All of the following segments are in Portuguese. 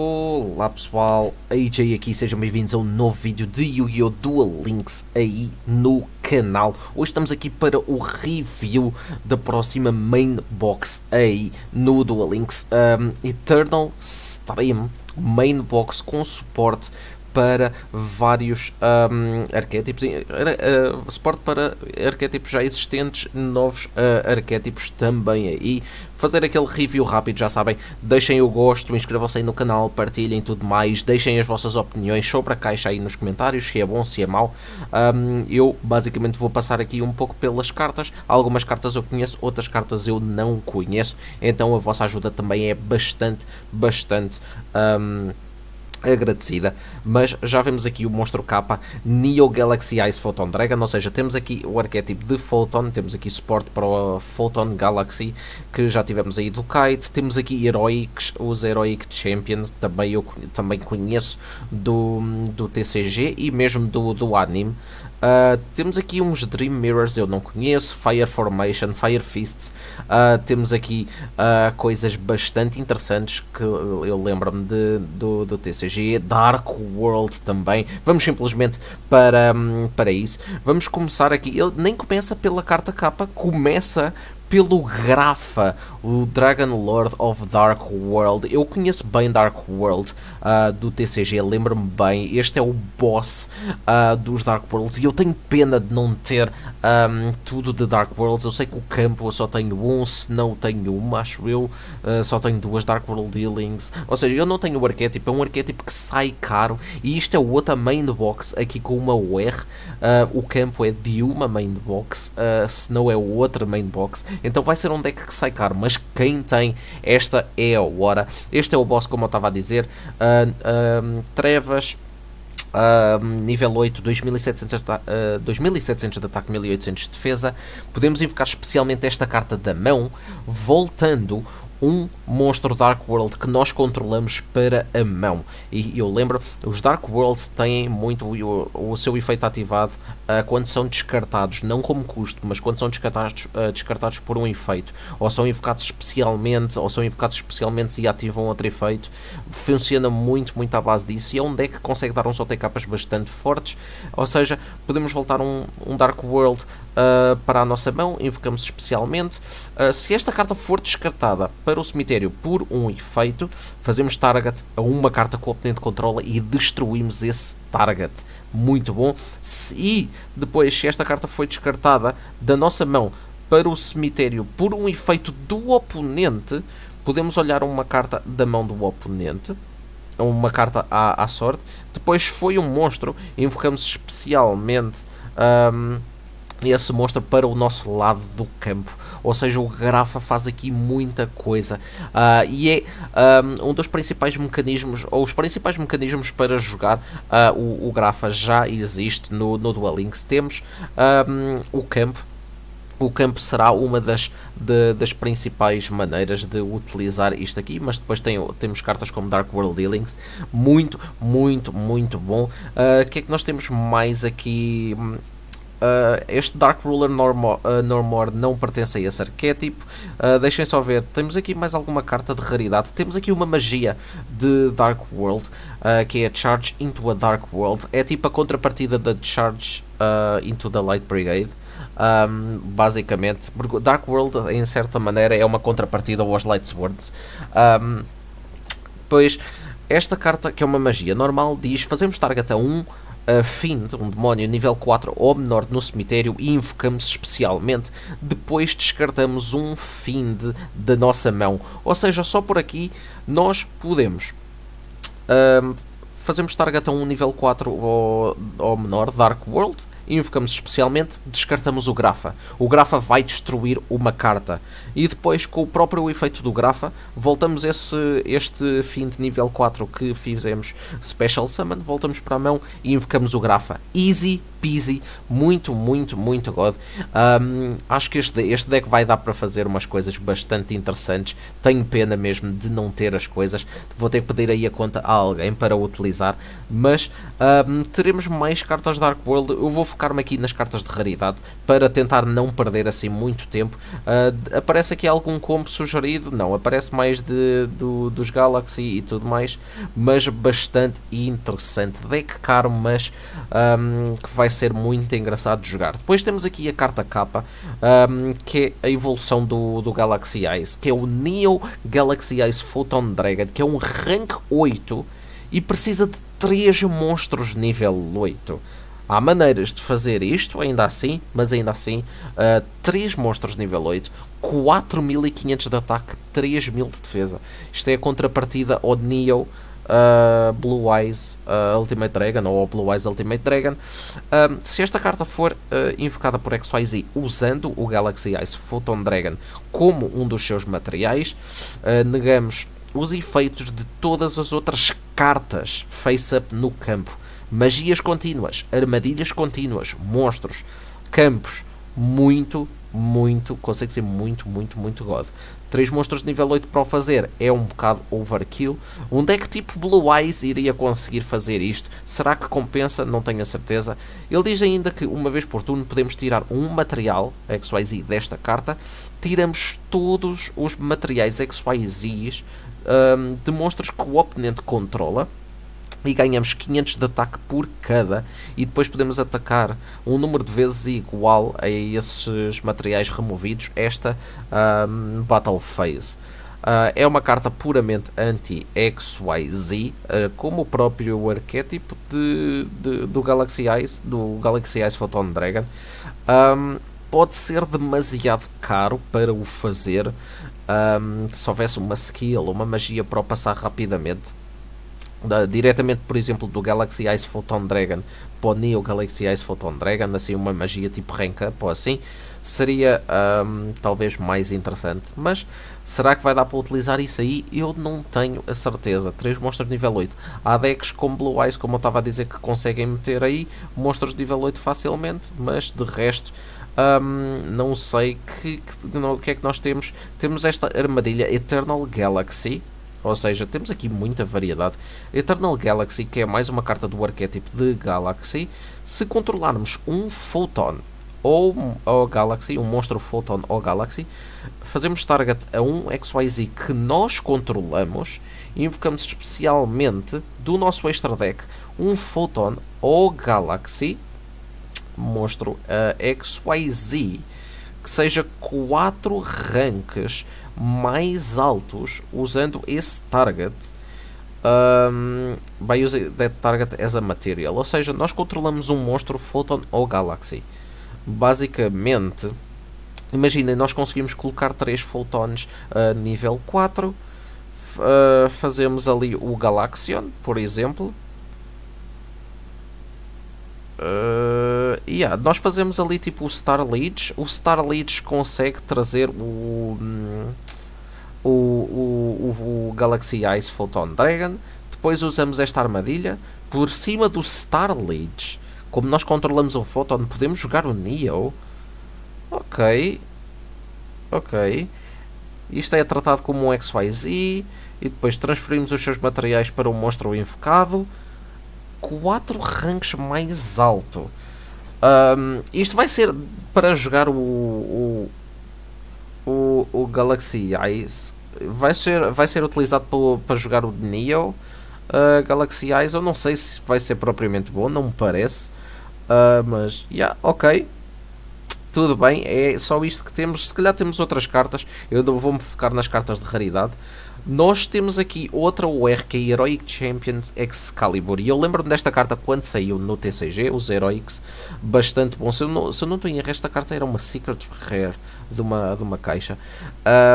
Olá pessoal, AJ aqui, sejam bem-vindos a um novo vídeo de Yu-Gi-Oh! Duel Links aí no canal. Hoje estamos aqui para o review da próxima main box aí no Duel Links um, Eternal Stream main box com suporte para vários um, arquétipos, uh, suporte para arquétipos já existentes, novos uh, arquétipos também aí. Fazer aquele review rápido, já sabem, deixem o gosto, inscrevam-se aí no canal, partilhem tudo mais, deixem as vossas opiniões sobre a caixa aí nos comentários, se é bom, se é mau. Um, eu basicamente vou passar aqui um pouco pelas cartas, algumas cartas eu conheço, outras cartas eu não conheço, então a vossa ajuda também é bastante, bastante... Um, agradecida, mas já vemos aqui o monstro capa Neo Galaxy Ice Photon Dragon, ou seja, temos aqui o arquétipo de Photon, temos aqui suporte para o Photon Galaxy, que já tivemos aí do Kite, temos aqui Heroics, os Heroic Champion, também eu também conheço do, do TCG e mesmo do, do anime, Uh, temos aqui uns Dream Mirrors, eu não conheço, Fire Formation, Fire Fists, uh, temos aqui uh, coisas bastante interessantes que eu lembro-me do, do TCG, Dark World também, vamos simplesmente para, um, para isso, vamos começar aqui, ele nem começa pela carta capa, começa pelo Grafa, o Dragon Lord of Dark World. Eu conheço bem Dark World uh, do TCG, lembro-me bem. Este é o boss uh, dos Dark Worlds e eu tenho pena de não ter um, tudo de Dark Worlds. Eu sei que o campo eu só tenho um, se não tenho uma, acho eu. Uh, só tenho duas Dark World Dealings. Ou seja, eu não tenho o arquétipo, é um arquétipo que sai caro e isto é outra main box aqui com uma UR. o campo é de uma main box, se não é outra main box. Então vai ser um deck que sai caro, mas quem tem, esta é a hora. Este é o boss, como eu estava a dizer. Uh, uh, trevas. Uh, nível 8, 2700 de, uh, 2700 de ataque, 1800 de defesa. Podemos invocar especialmente esta carta da mão, voltando um monstro Dark World que nós controlamos para a mão. E eu lembro, os Dark Worlds têm muito o, o seu efeito ativado uh, quando são descartados, não como custo, mas quando são descartados, uh, descartados por um efeito, ou são invocados especialmente, ou são invocados especialmente e ativam outro efeito. Funciona muito, muito à base disso e é um deck que consegue dar uns OTKs bastante fortes, ou seja, podemos voltar um, um Dark World uh, para a nossa mão, invocamos especialmente. se esta carta for descartada para o cemitério por um efeito, fazemos target a uma carta que o oponente controla e destruímos esse target. Muito bom. E depois, se esta carta foi descartada da nossa mão para o cemitério por um efeito do oponente, podemos olhar uma carta da mão do oponente, uma carta à, à sorte. Depois foi um monstro, invocamos especialmente. Um, esse monstro para o nosso lado do campo. Ou seja, o Grafa faz aqui muita coisa. Uh, e é um, um, dos principais mecanismos, ou os principais mecanismos para jogar uh, o, o já existe no, no Duel Links. Temos um, o campo. O campo será uma das, de, das principais maneiras de utilizar isto aqui, mas depois tem, temos cartas como Dark World Dealings, muito, muito, muito bom. Ah, o uh, que é que nós temos mais aqui? Uh, este Dark Ruler Normor, uh, não pertence a esse arquétipo. Uh, deixem só ver, temos aqui mais alguma carta de raridade. Temos aqui uma magia de Dark World, que é Charge into a Dark World. É tipo a contrapartida da Charge into the Light Brigade. Um, basicamente, porque Dark World, em certa maneira, é uma contrapartida aos Light Swords. Um, pois, esta carta, que é uma magia normal, diz: fazemos target a 1. Um, uh, Find, um demónio nível 4 ou menor no cemitério e invocamos especialmente, depois descartamos um Find da nossa mão. Ou seja, só por aqui nós podemos uh, fazemos target a um nível 4 ou, ou menor, Dark World, invocamos especialmente, descartamos o Grafa. O Grafa vai destruir uma carta. E depois, com o próprio efeito do Grafa, voltamos esse, este fim de nível 4 que fizemos Special Summon, voltamos para a mão e invocamos o Grafa. Easy peasy, muito, muito, muito god. Um, acho que este, este deck vai dar para fazer umas coisas bastante interessantes. Tenho pena mesmo de não ter as coisas. Vou ter que pedir aí a conta a alguém para utilizar. Mas um, teremos mais cartas Dark World. Eu vou focar-me aqui nas cartas de raridade para tentar não perder assim muito tempo. Uh, aparece aqui algum combo sugerido? Não, aparece mais de, do, dos Galaxy e tudo mais. Mas bastante interessante. Deck caro, mas um, que vai ser muito engraçado de jogar. Depois temos aqui a carta capa, um, que é a evolução do, do Galaxy Ice, que é o Neo Galaxy Ice Photon Dragon, que é um rank 8 e precisa de 3 monstros nível 8. Há maneiras de fazer isto, ainda assim, mas ainda assim, uh, 3 monstros nível 8, 4500 de ataque, 3000 de defesa. Isto é a contrapartida ao Neo uh, Blue Eyes uh, Ultimate Dragon ou Blue Eyes Ultimate Dragon. Um, se esta carta for uh, invocada por XYZ usando o Galaxy Ice Photon Dragon como um dos seus materiais, negamos os efeitos de todas as outras cartas face-up no campo. Magias contínuas, armadilhas contínuas, monstros, campos, muito, muito, consegue ser muito, muito, muito god. 3 monstros de nível 8 para o fazer é um bocado overkill. Um deck tipo Blue Eyes iria conseguir fazer isto. Será que compensa? Não tenho a certeza. Ele diz ainda que uma vez por turno podemos tirar um material XYZ desta carta. Tiramos todos os materiais XYZs um, de monstros que o oponente controla e ganhamos 500 de ataque por cada e depois podemos atacar um número de vezes igual a esses materiais removidos esta um, Battle Phase. Uh, é uma carta puramente anti-XYZ, uh, como o próprio arquétipo de, de, do Galaxy Ice, do Galaxy Photon Dragon. Um, pode ser demasiado caro para o fazer um, se houvesse uma skill uma magia para o passar rapidamente da, diretamente, por exemplo, do Galaxy Ice Photon Dragon para o Neo Galaxy Ice Photon Dragon, assim uma magia tipo rank up ou assim, seria um, talvez mais interessante. Mas será que vai dar para utilizar isso aí? Eu não tenho a certeza. 3 monstros nível 8. Há decks como Blue Eyes, como eu estava a dizer, que conseguem meter aí monstros de nível 8 facilmente, mas de resto. Um, não sei que, que, o que é que nós temos. Temos esta armadilha Eternal Galaxy, ou seja, temos aqui muita variedade. Eternal Galaxy, que é mais uma carta do arquétipo de Galaxy. Se controlarmos um Photon ou, Galaxy, um monstro Photon ou Galaxy, fazemos target a um XYZ que nós controlamos e invocamos especialmente do nosso extra deck um Photon ou Galaxy, monstro uh, XYZ, que seja 4 ranks mais altos usando esse target um, by using that target as a material. Ou seja, nós controlamos um monstro Photon ou Galaxy. Basicamente, imaginem, nós conseguimos colocar 3 Photons a uh, nível 4. Uh, fazemos ali o Galaxion, por exemplo. Uh, yeah, nós fazemos ali tipo o Star Leech. O Star Leech consegue trazer o, o, o, o, Galaxy Ice Photon Dragon. Depois usamos esta armadilha. Por cima do Star Leech, como nós controlamos o Photon, podemos jogar o Neo. Ok. Ok. Isto é tratado como um XYZ. E depois transferimos os seus materiais para o monstro invocado. 4 ranks mais alto. Um, isto vai ser para jogar o, o, o, o Galaxy Eyes. Vai ser, vai ser utilizado para, para jogar o Neo uh, Galaxy Eyes. Eu não sei se vai ser propriamente bom, não me parece. Uh, mas, yeah, ok. Tudo bem, é só isto que temos. Se calhar temos outras cartas. Eu vou-me focar nas cartas de raridade. Nós temos aqui outra UR que é Heroic Champion Excalibur. E eu lembro-me desta carta quando saiu no TCG, os Heroics, bastante bom. Se eu não, se eu não estou em erro, esta carta era uma Secret Rare de uma, de uma caixa,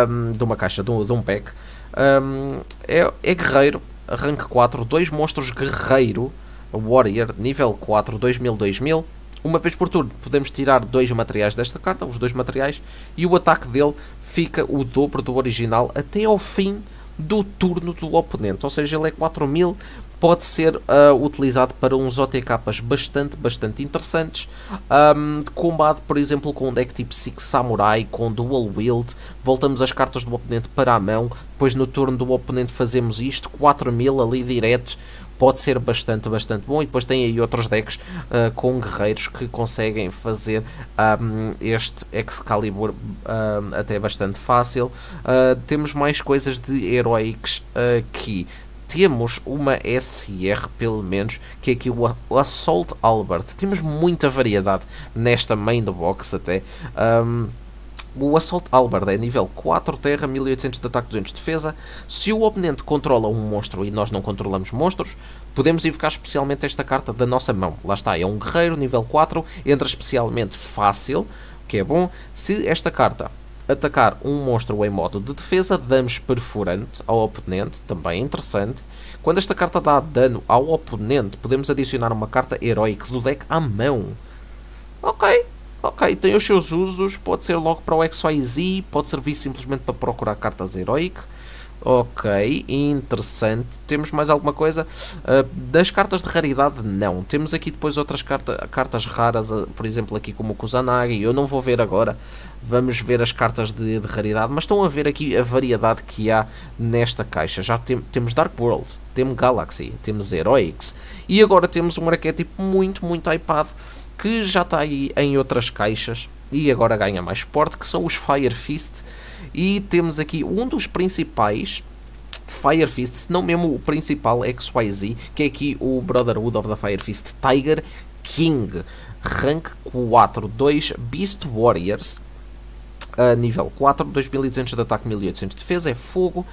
um, de uma caixa, de um, de um pack. Um, é, é guerreiro, rank 4, dois monstros guerreiro, Warrior, nível 4, 2000, 2000. Uma vez por turno. Podemos tirar dois materiais desta carta, os dois materiais, e o ataque dele fica o dobro do original até ao fim do turno do oponente, ou seja, ele é 4000, pode ser uh, utilizado para uns OTKs bastante, bastante interessantes. Um, combate, por exemplo, com um deck tipo Six Samurai, com Dual Wield, voltamos as cartas do oponente para a mão, depois no turno do oponente fazemos isto, 4000 ali direto, pode ser bastante, bastante bom. E depois tem aí outros decks uh, com guerreiros que conseguem fazer um, este Excalibur uh, até bastante fácil. Uh, temos mais coisas de heroics aqui temos uma SR, pelo menos, que é aqui o Assault Albert. Temos muita variedade nesta main box até. Um, o Assault Albert é nível 4 terra, 1800 de ataque, 200 de defesa. Se o oponente controla um monstro e nós não controlamos monstros, podemos invocar especialmente esta carta da nossa mão. Lá está, é um guerreiro, nível 4, entra especialmente fácil, que é bom. Se esta carta atacar um monstro em modo de defesa, damos perfurante ao oponente, também interessante. Quando esta carta dá dano ao oponente, podemos adicionar uma carta heróica do deck à mão. Ok, ok, tem os seus usos, pode ser logo para o XYZ, pode servir simplesmente para procurar cartas heróicas. Ok, interessante. Temos mais alguma coisa? Uh, das cartas de raridade, não. Temos aqui depois outras carta, cartas raras, uh, por exemplo, aqui como o Kusanagi. Eu não vou ver agora. Vamos ver as cartas de, de raridade, mas estão a ver aqui a variedade que há nesta caixa. Já tem, temos Dark World, temos Galaxy, temos Heroics e agora temos um arquétipo muito, muito hypado que já está aí em outras caixas e agora ganha mais suporte, que são os Fire Fist e temos aqui um dos principais Fire Fist, se não mesmo o principal XYZ, que é aqui o Brotherhood of the Fire Fist Tiger King, rank 4, 2 Beast Warriors, Uh, nível 4, 2200 de ataque, 1800 de defesa, é fogo.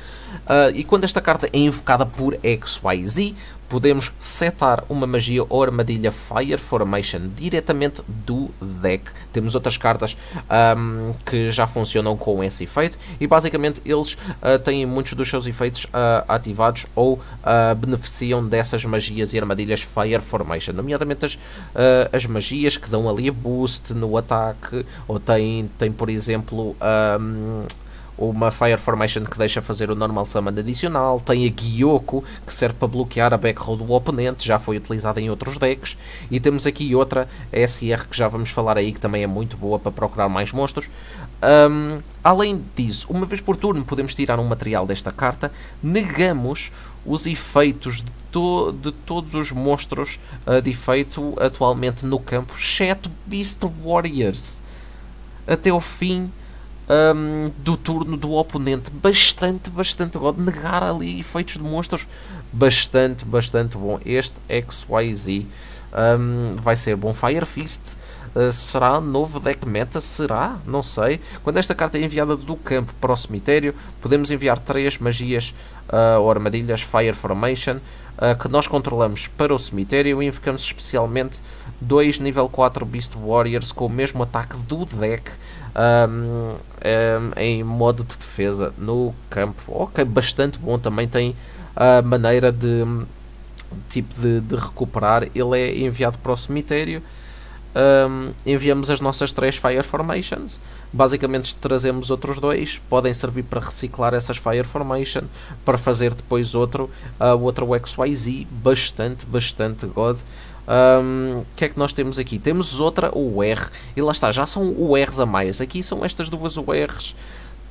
Uh, e quando esta carta é invocada por XYZ, podemos setar uma magia ou armadilha Fire Formation diretamente do deck. Temos outras cartas um, que já funcionam com esse efeito e basicamente eles uh, têm muitos dos seus efeitos uh, ativados ou uh, beneficiam dessas magias e armadilhas Fire Formation, nomeadamente as, as magias que dão ali boost no ataque ou tem, tem por exemplo. Um, uma Fire Formation que deixa fazer o Normal Summon adicional, tem a Gyoko que serve para bloquear a backroll do oponente, já foi utilizada em outros decks, e temos aqui outra SR que já vamos falar aí que também é muito boa para procurar mais monstros. Um, além disso, uma vez por turno podemos tirar um material desta carta, negamos os efeitos de, to de todos os monstros uh, de efeito atualmente no campo, exceto Beast Warriors. Até o fim um, do turno do oponente. Bastante, bastante bom. Negar ali efeitos de monstros. Bastante, bastante bom. Este XYZ um, vai ser bom. Fire Fist. Uh, será novo deck meta? Será? Não sei. Quando esta carta é enviada do campo para o cemitério, podemos enviar três magias uh, ou armadilhas Fire Formation uh, que nós controlamos para o cemitério e invocamos especialmente dois nível 4 Beast Warriors com o mesmo ataque do deck um, um, em modo de defesa no campo. Ok, bastante bom. Também tem a maneira de tipo de, de recuperar. Ele é enviado para o cemitério. Um, enviamos as nossas três Fire Formations. Basicamente trazemos outros dois. Podem servir para reciclar essas Fire Formation para fazer depois outro, uh, outro XYZ. Bastante, bastante God. O um, que é que nós temos aqui? Temos outra UR, e lá está, já são URs a mais. Aqui são estas duas URs.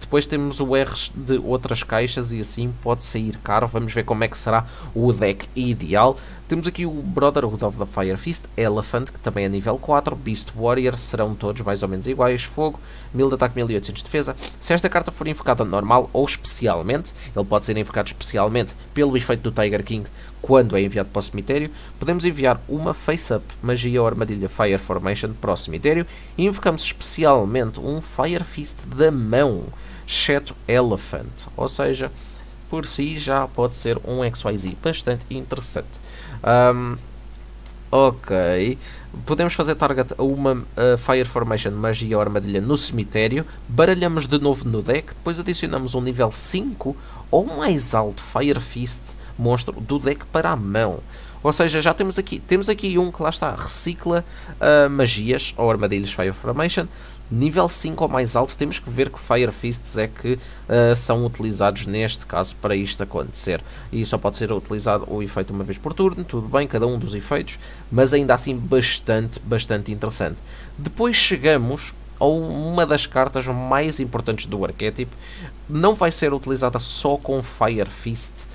Depois temos URs de outras caixas e assim pode sair caro. Vamos ver como é que será o deck ideal. Temos aqui o Brotherhood of the Fire Fist, Elephant, que também é nível 4, Beast Warrior, serão todos mais ou menos iguais, Fogo, 1000 de ataque, 1800 de defesa. Se esta carta for invocada normal ou especialmente, ele pode ser invocado especialmente pelo efeito do Tiger King quando é enviado para o cemitério, podemos enviar uma Face-Up, magia ou armadilha Fire Formation para o cemitério e invocamos especialmente um Fire Fist da mão, exceto Elephant, ou seja, por si já pode ser um XYZ bastante interessante. Um, ok. Podemos fazer target a uma uh, Fire Formation Magia ou Armadilha no cemitério. Baralhamos de novo no deck. Depois adicionamos um nível 5 ou mais alto Fire Fist monstro do deck para a mão. Ou seja, já temos aqui, temos aqui um que lá está, recicla uh, magias ou armadilhas Fire Formation Nível 5 ou mais alto, temos que ver que Fire Fists é que uh, são utilizados neste caso para isto acontecer. E só pode ser utilizado o efeito uma vez por turno, tudo bem, cada um dos efeitos, mas ainda assim bastante, bastante interessante. Depois chegamos a uma das cartas mais importantes do arquétipo, não vai ser utilizada só com Fire Fist,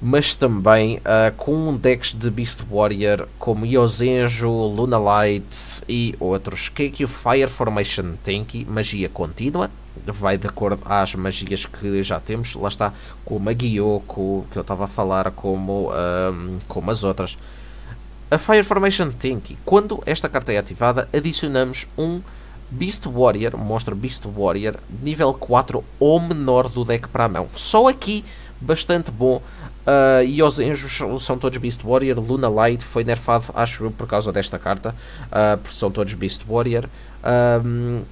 mas também uh, com decks de Beast Warrior como Yozenjo, Lunalight e outros. Que é que o Fire Formation Tanky, magia contínua, vai de acordo às magias que já temos, lá está, como a Gyoko, que eu estava a falar, como, um, como as outras. A Fire Formation Tanky, quando esta carta é ativada, adicionamos um Beast Warrior, um monstro Beast Warrior, nível 4 ou menor do deck para a mão. Só aqui, bastante bom. Uh, e os anjos são todos Beast Warrior. Luna Light foi nerfado, acho eu, por causa desta carta. Uh, porque são todos Beast Warrior. Um,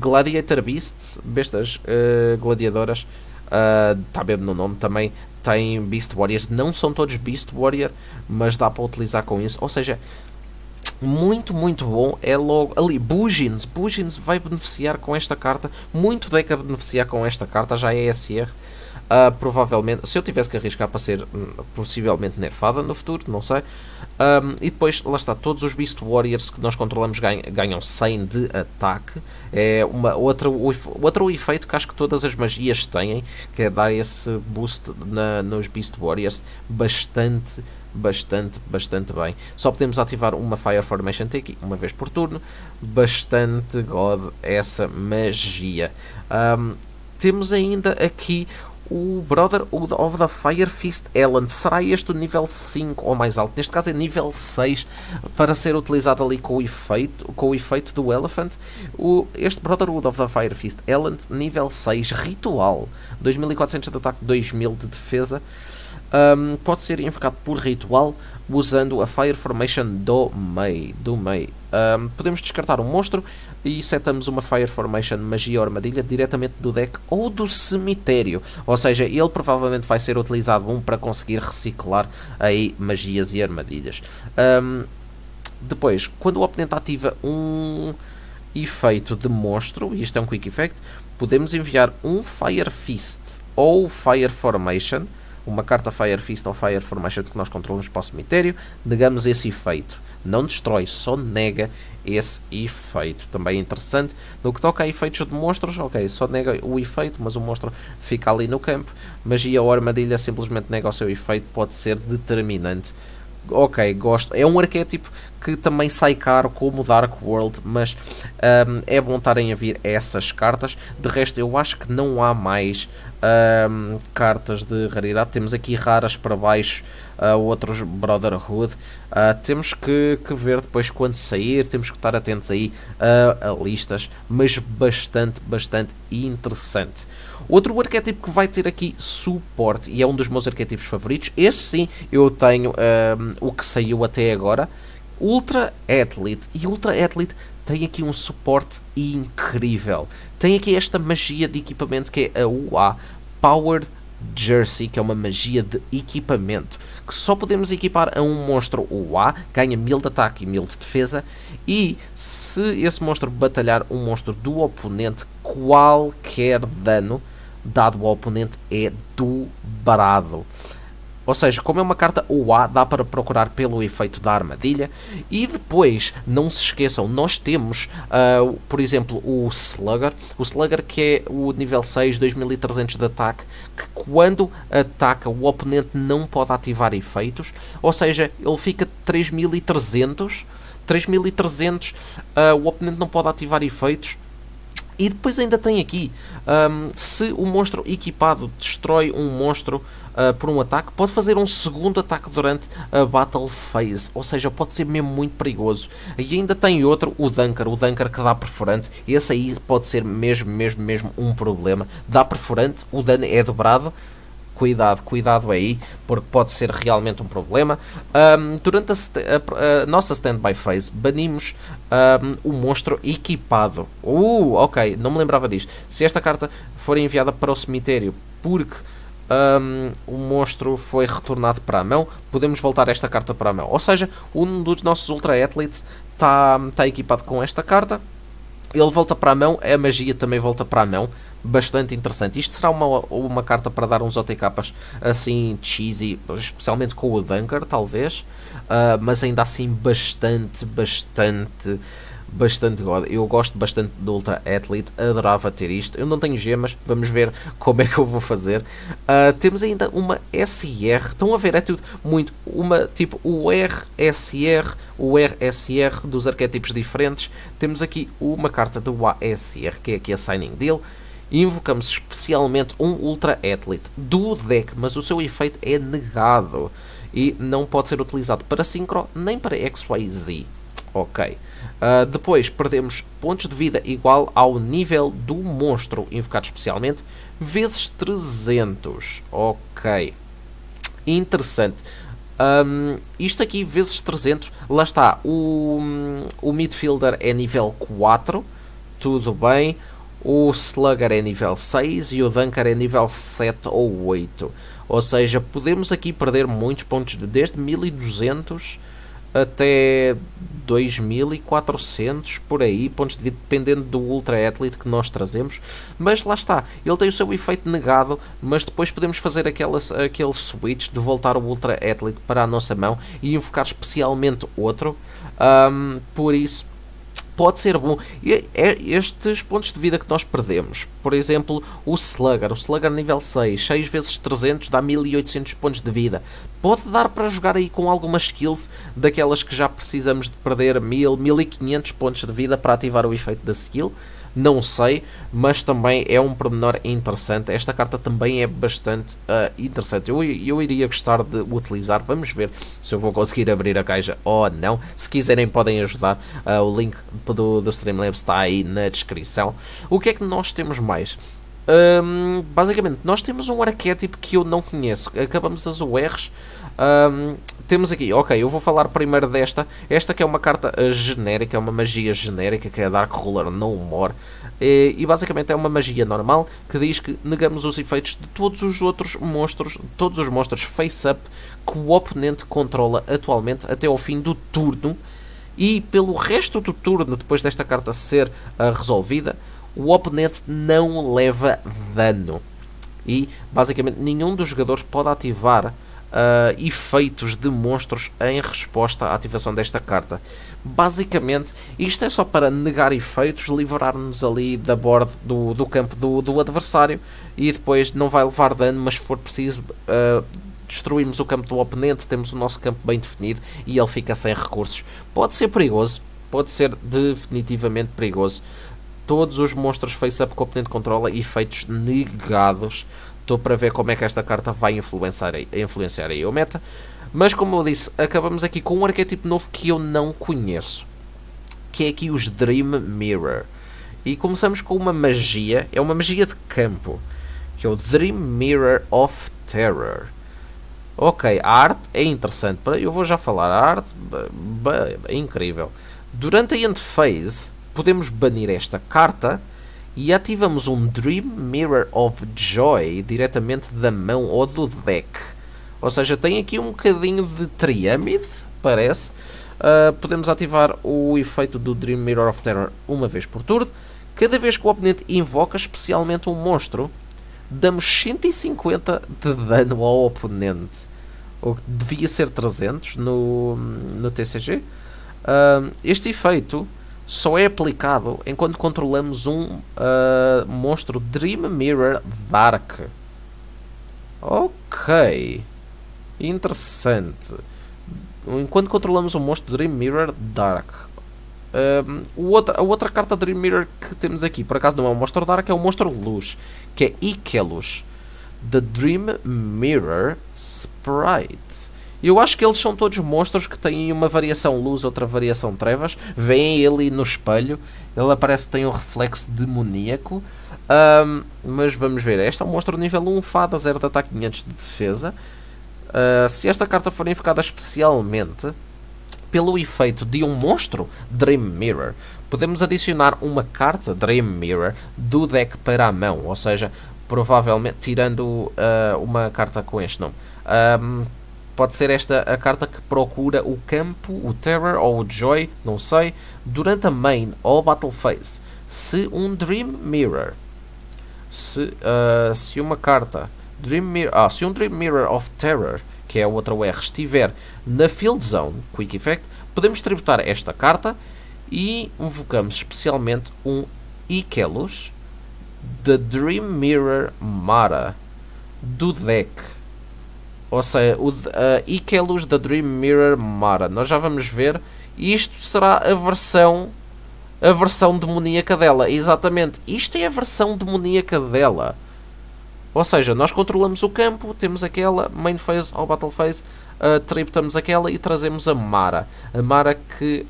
Gladiator Beasts, bestas uh, gladiadoras, está uh, mesmo no nome também. Tem Beast Warriors, não são todos Beast Warrior, mas dá para utilizar com isso. Ou seja, muito, muito bom. É logo ali, Bugins. Bugins vai beneficiar com esta carta. Muito deck a beneficiar com esta carta. Já é SR. Uh, provavelmente, se eu tivesse que arriscar para ser hum, possivelmente nerfada no futuro, não sei. Um, e depois, lá está, todos os Beast Warriors que nós controlamos ganham, ganham 100 de ataque. É uma, outra, outro efeito que acho que todas as magias têm, que é dar esse boost na, nos Beast Warriors bastante, bastante, bastante bem. Só podemos ativar uma Fire Formation Tiki uma vez por turno. Bastante God essa magia. Um, temos ainda aqui o Brotherhood of the Fire Fist Ellen. Será este o nível 5 ou mais alto? Neste caso é nível 6 para ser utilizado ali com o efeito, com o efeito do Elephant. O, este Brotherhood of the Fire Fist Ellen, nível 6, ritual. 2400 de ataque, 2000 de defesa. Um, pode ser invocado por ritual usando a Fire Formation do Mei. Do Mei. Um, podemos descartar um monstro e setamos uma Fire Formation Magia ou Armadilha diretamente do deck ou do cemitério. Ou seja, ele provavelmente vai ser utilizado um para conseguir reciclar aí magias e armadilhas. Um, depois, quando o oponente ativa um efeito de monstro, isto é um Quick Effect, podemos enviar um Fire Fist ou Fire Formation uma carta Fire Fist ou Fire Formation que nós controlamos para o cemitério, negamos esse efeito. Não destrói, só nega esse efeito. Também é interessante. No que toca a efeitos de monstros, ok, só nega o efeito, mas o monstro fica ali no campo. Magia ou armadilha simplesmente nega o seu efeito, pode ser determinante. Ok, gosto. É um arquétipo que também sai caro como Dark World, mas um, é bom estarem a vir essas cartas. De resto, eu acho que não há mais um, cartas de raridade. Temos aqui raras para baixo, uh, outros Brotherhood. Uh, temos que, que, ver depois quando sair, temos que estar atentos aí uh, a listas, mas bastante, bastante interessante. Outro arquétipo que vai ter aqui suporte, e é um dos meus arquétipos favoritos, esse sim eu tenho o que saiu até agora, Ultra Athlete. E Ultra Athlete tem aqui um suporte incrível. Tem aqui esta magia de equipamento que é a UA Powered Jersey, que é uma magia de equipamento, que só podemos equipar a um monstro UA, ganha 1000 de ataque e 1000 de defesa, e se esse monstro batalhar um monstro do oponente, qualquer dano dado ao oponente é dobrado. Ou seja, como é uma carta UA, dá para procurar pelo efeito da armadilha. E depois, não se esqueçam, nós temos, uh, por exemplo, o Slugger. O Slugger que é o nível 6, 2300 de ataque, que quando ataca o oponente não pode ativar efeitos. Ou seja, ele fica 3300. 3300, uh, o oponente não pode ativar efeitos e depois ainda tem aqui, um, se o monstro equipado destrói um monstro uh, por um ataque, pode fazer um segundo ataque durante a Battle Phase, ou seja, pode ser mesmo muito perigoso. E ainda tem outro, o Dunker, o Dunker que dá perforante, esse aí pode ser mesmo, mesmo, mesmo um problema. Dá perforante, o dano é dobrado, cuidado, cuidado aí, porque pode ser realmente um problema. Um, durante a, a, a, nossa standby phase, banimos um, o monstro equipado. Uh, ok, não me lembrava disto. Se esta carta for enviada para o cemitério porque um, o monstro foi retornado para a mão, podemos voltar esta carta para a mão. Ou seja, um dos nossos Ultra Athletes está tá equipado com esta carta ele volta para a mão, a magia também volta para a mão. Bastante interessante. Isto será uma, uma carta para dar uns OTKs assim cheesy, especialmente com o Dunker, talvez. Uh, mas ainda assim bastante, bastante bastante God. Eu gosto bastante do Ultra Athlete, adorava ter isto. Eu não tenho gemas, vamos ver como é que eu vou fazer. Uh, temos ainda uma SR, estão a ver, é tudo muito, uma tipo o RSR, o RSR dos arquétipos diferentes. Temos aqui uma carta do ASR, que é aqui a Signing Deal. Invocamos especialmente um Ultra Athlete do deck, mas o seu efeito é negado e não pode ser utilizado para Synchro nem para XYZ. Ok. Uh, depois perdemos pontos de vida igual ao nível do monstro invocado especialmente, vezes 300. Ok. Interessante. Um, isto aqui vezes 300, lá está, o, o midfielder é nível 4, tudo bem, o slugger é nível 6 e o dunker é nível 7 ou 8. Ou seja, podemos aqui perder muitos pontos, de, desde 1200 até 2400 por aí, pontos de vida, dependendo do Ultra Athlete que nós trazemos. Mas lá está, ele tem o seu efeito negado, mas depois podemos fazer aquela, aquele switch de voltar o Ultra Athlete para a nossa mão e invocar especialmente outro. Um, por isso, pode ser bom. E é estes pontos de vida que nós perdemos, por exemplo, o Slugger, o Slugger nível 6, 6 vezes 300 dá 1800 pontos de vida. Pode dar para jogar aí com algumas skills daquelas que já precisamos de perder 1000, 1500 pontos de vida para ativar o efeito da skill não sei, mas também é um pormenor interessante. Esta carta também é bastante uh, interessante. Eu, eu iria gostar de utilizar. Vamos ver se eu vou conseguir abrir a caixa ou não. Se quiserem, podem ajudar. Uh, o link do, do Streamlabs está aí na descrição. O que é que nós temos mais? Um, basicamente, nós temos um arquétipo que eu não conheço. Acabamos as URs. Um, temos aqui, ok, eu vou falar primeiro desta. Esta que é uma carta uh, genérica, é uma magia genérica, que é a Dark Ruler No More. E, e, basicamente é uma magia normal que diz que negamos os efeitos de todos os outros monstros, todos os monstros face-up que o oponente controla atualmente até ao fim do turno. E pelo resto do turno, depois desta carta ser uh, resolvida, o oponente não leva dano. E basicamente nenhum dos jogadores pode ativar uh, efeitos de monstros em resposta à ativação desta carta. Basicamente, isto é só para negar efeitos, livrar-nos ali da borda do, do campo do, do, adversário e depois não vai levar dano, mas se for preciso. Uh, destruirmos o campo do oponente, temos o nosso campo bem definido e ele fica sem recursos. Pode ser perigoso, pode ser definitivamente perigoso. Todos os monstros face-up que o oponente controla, efeitos negados. Estou para ver como é que esta carta vai influenciar, influenciar aí o meta. Mas como eu disse, acabamos aqui com um arquétipo novo que eu não conheço. Que é aqui os Dream Mirror. E começamos com uma magia, é uma magia de campo. Que é o Dream Mirror of Terror. Ok, a arte é interessante. Eu vou já falar, a arte é incrível. Durante a end phase, podemos banir esta carta e ativamos um Dream Mirror of Joy diretamente da mão ou do deck. Ou seja, tem aqui um bocadinho de triâmide, parece. Uh, podemos ativar o efeito do Dream Mirror of Terror uma vez por turno. Cada vez que o oponente invoca especialmente um monstro, damos 150 de dano ao oponente. O que devia ser 300 no, no TCG. Uh, ah, este efeito só é aplicado enquanto controlamos um uh, monstro Dream Mirror Dark. Ok. Interessante. Enquanto controlamos um monstro Dream Mirror Dark. Um, o outra, a outra carta Dream Mirror que temos aqui, por acaso não é um monstro Dark, é um monstro Luz, que é Ikelus. The Dream Mirror Sprite. Eu acho que eles são todos monstros que têm uma variação luz, outra variação trevas. Vêem ele no espelho, ele aparece que tem um reflexo demoníaco. Um, mas vamos ver, este é um monstro nível 1, fada, 0 de ataque, 500 de defesa. Uh, se esta carta for invocada especialmente pelo efeito de um monstro, Dream Mirror, podemos adicionar uma carta Dream Mirror do deck para a mão, ou seja, provavelmente tirando uh, uma carta com este nome. Um, pode ser esta a carta que procura o campo, o Terror ou o Joy, não sei, durante a main ou Battle Phase. Se um Dream Mirror, se, uh, se uma carta, Dream Mirror, ah, se um Dream Mirror of Terror, que é a outra UR, estiver na Field Zone, Quick Effect, podemos tributar esta carta e invocamos especialmente um Ikelus, The Dream Mirror Mara, do deck. Ou seja, o uh, Ikelus da Dream Mirror Mara. Nós já vamos ver. Isto será a versão a versão demoníaca dela. Exatamente. Isto é a versão demoníaca dela. Ou seja, nós controlamos o campo, temos aquela main phase ou battle phase, uh, triptamos aquela e trazemos a Mara. A Mara que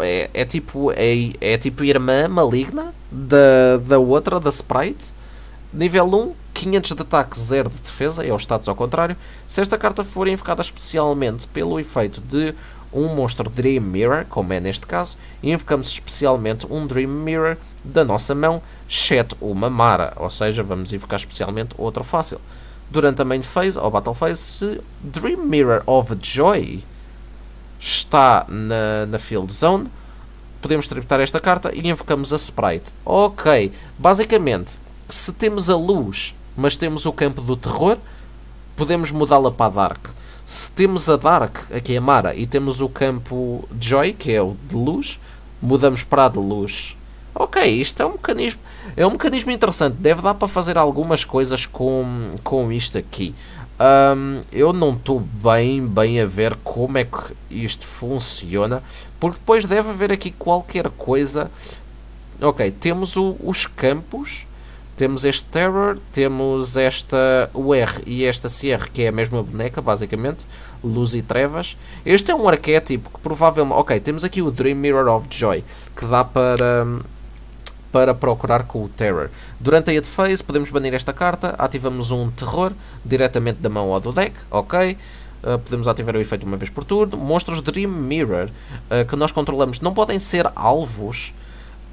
é, é tipo é, é tipo irmã maligna da, da outra, da Sprite. Nível 1, 500 de ataque, 0 de defesa, é o status ao contrário. Se esta carta for invocada especialmente pelo efeito de um monstro Dream Mirror, como é neste caso, invocamos especialmente um Dream Mirror da nossa mão, exceto uma Mara, ou seja, vamos invocar especialmente outro fácil. Durante a main phase ou battle phase, se Dream Mirror of Joy está na, na field zone, podemos tributar esta carta e invocamos a Sprite. Ok, basicamente, se temos a luz, mas temos o campo do terror, podemos mudá-la para a Dark. Se temos a Dark, aqui é Mara, e temos o campo Joy, que é o de luz, mudamos para a de luz. Ok, isto é um mecanismo, é um mecanismo interessante. Deve dar para fazer algumas coisas com, com isto aqui. Um, eu não estou bem, bem a ver como é que isto funciona, porque depois deve haver aqui qualquer coisa. Ok, temos o, os campos temos este Terror, temos esta UR e esta CR, que é a mesma boneca, basicamente, luz e trevas. Este é um arquétipo que provavelmente... Ok, temos aqui o Dream Mirror of Joy, que dá para, para procurar com o Terror. Durante a Hit Phase podemos banir esta carta, ativamos um Terror diretamente da mão ou do deck, ok? Uh, podemos ativar o efeito uma vez por turno. Monstros Dream Mirror, uh, que nós controlamos, não podem ser alvos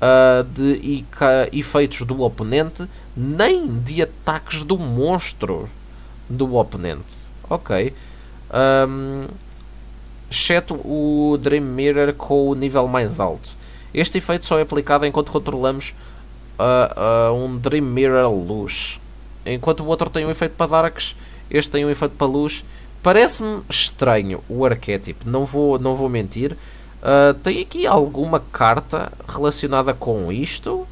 uh, de efeitos do oponente, nem de ataques do monstro do oponente. Ok. Um, exceto o Dream Mirror com o nível mais alto. Este efeito só é aplicado enquanto controlamos uh, uh, um Dream Mirror luz. Enquanto o outro tem um efeito para Darks, este tem um efeito para luz. Parece-me estranho o arquétipo, não vou, não vou mentir. Uh, tem aqui alguma carta relacionada com isto?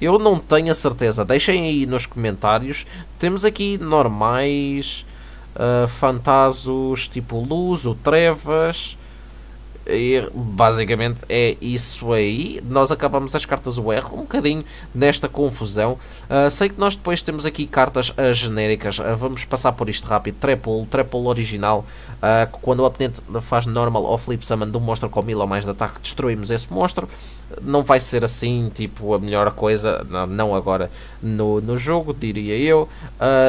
Eu não tenho a certeza. Deixem aí nos comentários. Temos aqui normais, uh, fantasos tipo luz ou trevas. E basicamente é isso aí. Nós acabamos as cartas UR um bocadinho nesta confusão. Uh, sei que nós depois temos aqui cartas uh, genéricas. Uh, vamos passar por isto rápido. Triple, triple original. quando o oponente faz normal ou flip summon de um monstro com mil ou mais de ataque, destruímos esse monstro. Não vai ser assim, tipo, a melhor coisa, não, não agora no, no jogo, diria eu.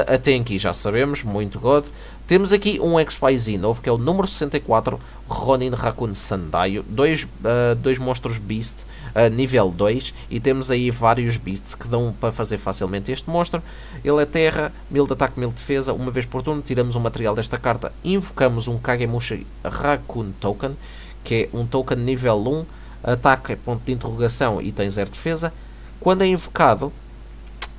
até aqui já sabemos, muito God. Temos aqui um XYZ novo, que é o número 64, Ronin Raccoon Sandaio, dois, uh, dois monstros Beast, uh, nível 2, e temos aí vários Beasts que dão para fazer facilmente este monstro. Ele é terra, 1000 de ataque, 1000 de defesa, uma vez por turno, tiramos o material desta carta, invocamos um Kagemusha Raccoon Token, que é um token nível 1, ataque é ponto de interrogação e tem 0 defesa. Quando é invocado,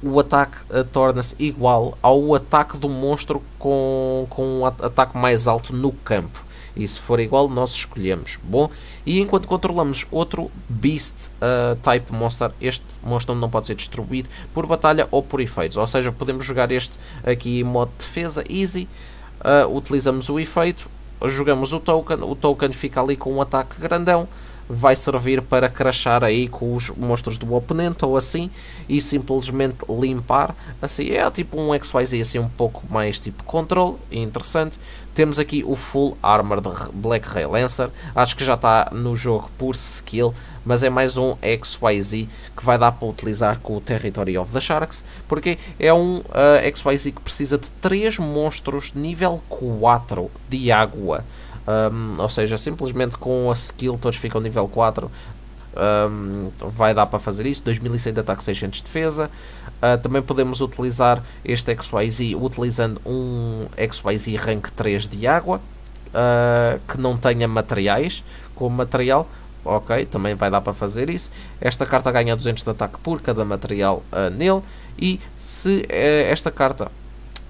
o ataque uh, torna-se igual ao ataque do monstro com, com um ataque mais alto no campo. E se for igual, nós escolhemos. Bom, e enquanto controlamos outro Beast uh, Type Monster, este monstro não pode ser destruído por batalha ou por efeitos. Ou seja, podemos jogar este aqui em modo defesa, easy. Uh, utilizamos o efeito, jogamos o token, o token fica ali com um ataque grandão vai servir para crachar aí com os monstros do oponente ou assim e simplesmente limpar. Assim é tipo um XYZ assim um pouco mais tipo control interessante. Temos aqui o full armor de Black Ray Lancer acho que já está no jogo por skill mas é mais um XYZ que vai dar para utilizar com o Territory of the Sharks porque é um uh, XYZ que precisa de 3 monstros nível 4 de água um, ou seja, simplesmente com a skill todos ficam nível 4. Um, vai dar para fazer isso. 2100 de ataque, 600 de defesa. Uh, também podemos utilizar este XYZ utilizando um XYZ rank 3 de água. uh, que não tenha materiais como material, ok, também vai dar para fazer isso. Esta carta ganha 200 de ataque por cada material uh, nele e se uh, esta carta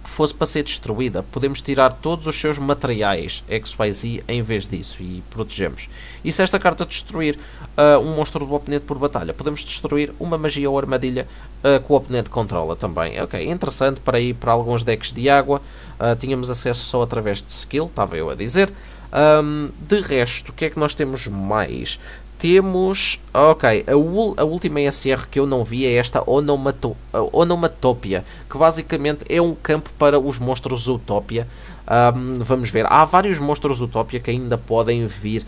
fosse para ser destruída, podemos tirar todos os seus materiais XYZ em vez disso e protegemos. E se esta carta destruir uh, um monstro do oponente por batalha, podemos destruir uma magia ou armadilha uh, que o oponente controla também. Ok, interessante para ir para alguns decks de água, uh, tínhamos acesso só através de skill, estava eu a dizer. Um, de resto, o que é que nós temos mais? Temos. Ok, a, ul, a, última SR que eu não vi é esta Onomato, Onomatopia, que basicamente é um campo para os monstros Utopia. Um, vamos ver, há vários monstros Utopia que ainda podem vir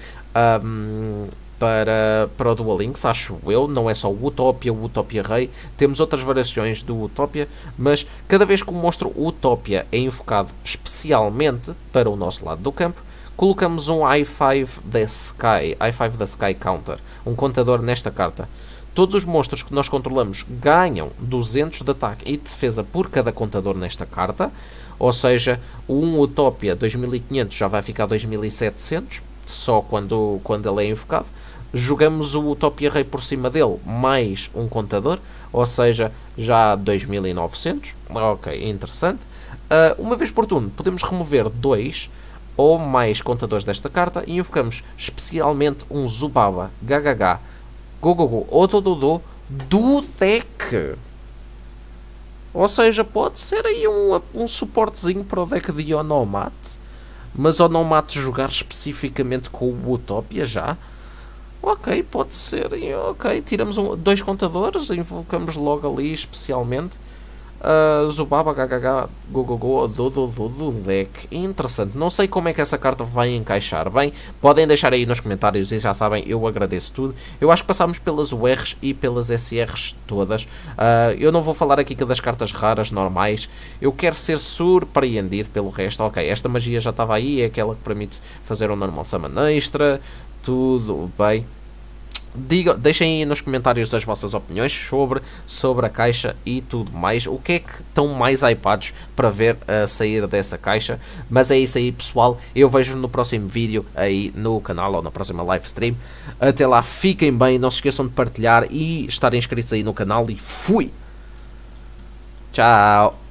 um, para, para o Duel Links, acho eu. Não é só o Utopia, o Utopia Rei. Temos outras variações do Utopia, mas cada vez que o monstro Utopia é invocado especialmente para o nosso lado do campo, colocamos um i5 da Sky, i5 da Sky Counter, um contador nesta carta. Todos os monstros que nós controlamos ganham 200 de ataque e defesa por cada contador nesta carta, ou seja, o 1 Utopia 2500 já vai ficar 2700, só quando, quando ele é invocado. Jogamos o Utopia Rei por cima dele, mais um contador, ou seja, já 2900. Ok, interessante. Uh, uma vez por turno, podemos remover dois ou mais contadores desta carta e invocamos especialmente um Zubaba, GGG, Gogogo ou Dododo do deck. Ou seja, pode ser aí um, um suportezinho para o deck de Onomate, mas Onomate jogar especificamente com o Utopia já. Ok, pode ser. Ok, tiramos um, dois contadores, invocamos logo ali especialmente. Uh, Zubaba do do deck Interessante, não sei como é que essa carta vai encaixar Bem, podem deixar aí nos comentários E já sabem, eu agradeço tudo Eu acho que passámos pelas URs e pelas SRs todas uh, Eu não vou falar aqui das cartas raras, normais Eu quero ser surpreendido pelo resto Ok, esta magia já estava aí É aquela que permite fazer um normal summon extra Tudo bem Diga, deixem aí nos comentários as vossas opiniões sobre, sobre a caixa e tudo mais. O que é que estão mais hypados para ver a sair dessa caixa? Mas é isso aí pessoal, eu vejo no próximo vídeo aí no canal ou na próxima live stream. Até lá, fiquem bem, não se esqueçam de partilhar e estarem inscritos aí no canal e fui! Tchau!